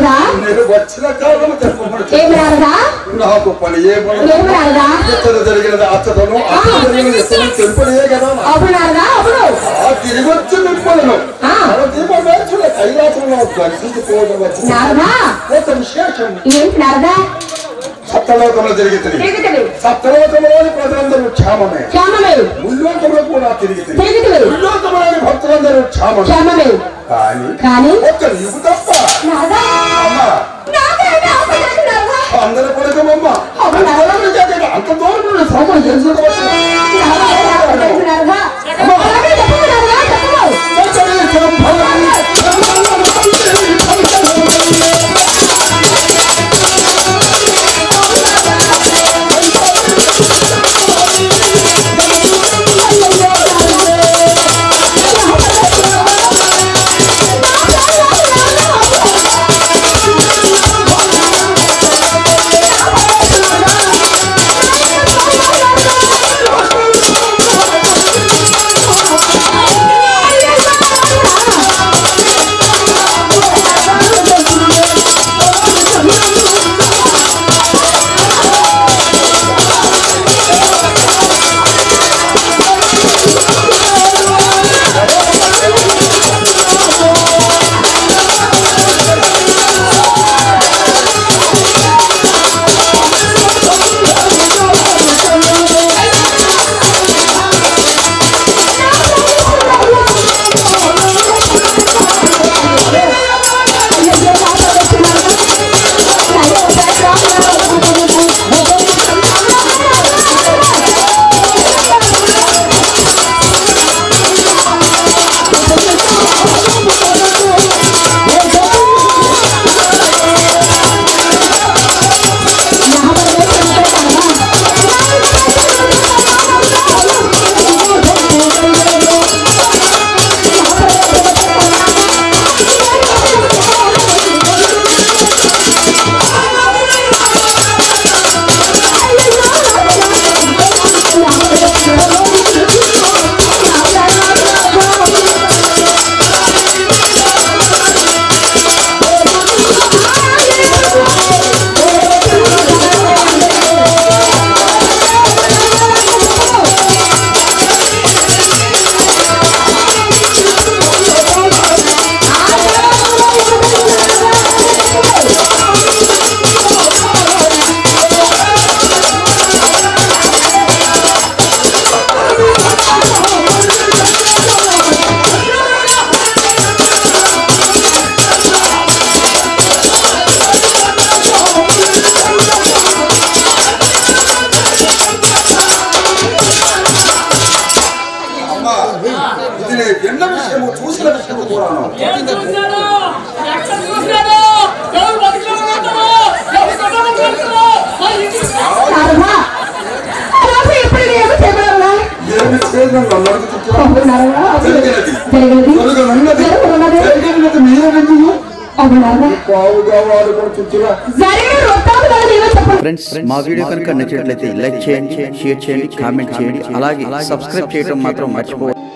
నారదా నేను వచ్చిన కాలం ఏమి నారదా నాకు పని ఏ ఎక్కడ జరిగినది అచ్చతను కదా అవును. ఆ తిరిగి వచ్చి నింపలను కైలాసంలో దర్శించుకోవడం ఒక విశేషం. ఏంటి సప్తలోకంలో జరుగుతుంది తిరుగుతుంది సప్తలోకంలోని ప్రజలందరూ క్షేమమే. క్షేమమే. ముల్లోకంలో కూడా తిరుగుతుంది ముల్లోకంలోని భక్తులందరూ క్షేమమే. క్షేమమే. కానీ ఒక్క నీకు తప్ప. అందరి పడకమమ్మ? అంత దూరం నుండి శ్రమ ఫ్రెండ్స్ మా వీడియో కనుక నచ్చినట్లయితే లైక్ చేయండి షేర్ చేయండి కామెంట్ చేయండి అలాగే సబ్స్క్రైబ్ చేయడం మాత్రం మర్చిపోవచ్చు